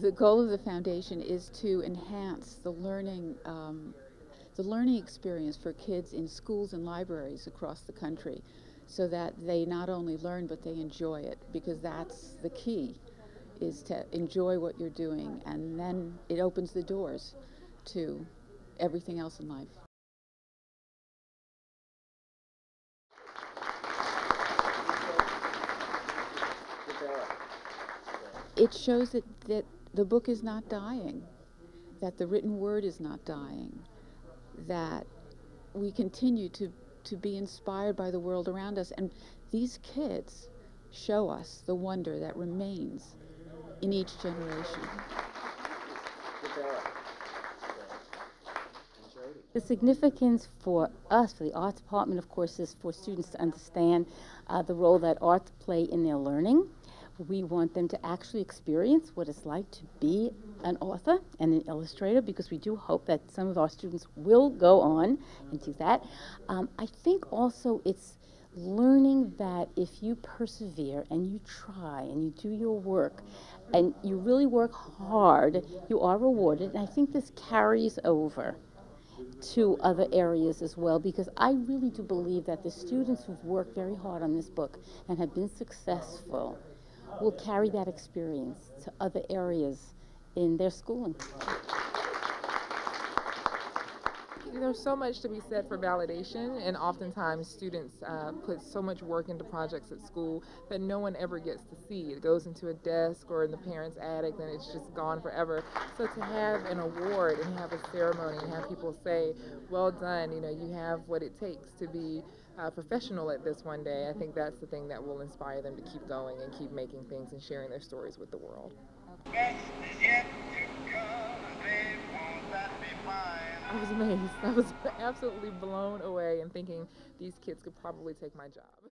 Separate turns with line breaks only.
The goal of the foundation is to enhance the learning, um, the learning experience for kids in schools and libraries across the country, so that they not only learn but they enjoy it, because that's the key, is to enjoy what you're doing, and then it opens the doors to everything else in life. It shows that, that the book is not dying, that the written word is not dying, that we continue to, to be inspired by the world around us. And these kids show us the wonder that remains in each generation.
The significance for us, for the arts department, of course, is for students to understand uh, the role that arts play in their learning. We want them to actually experience what it's like to be an author and an illustrator because we do hope that some of our students will go on and do that. Um, I think also it's learning that if you persevere and you try and you do your work and you really work hard, you are rewarded. And I think this carries over to other areas as well because I really do believe that the students who've worked very hard on this book and have been successful will carry that experience to other areas in their schooling.
There's so much to be said for validation, and oftentimes students uh, put so much work into projects at school that no one ever gets to see. It goes into a desk or in the parents' attic, and it's just gone forever. So to have an award and have a ceremony and have people say, "Well done," you know, you have what it takes to be uh, professional at this one day. I think that's the thing that will inspire them to keep going and keep making things and sharing their stories with the world. I was amazed. I was absolutely blown away and thinking these kids could probably take my job.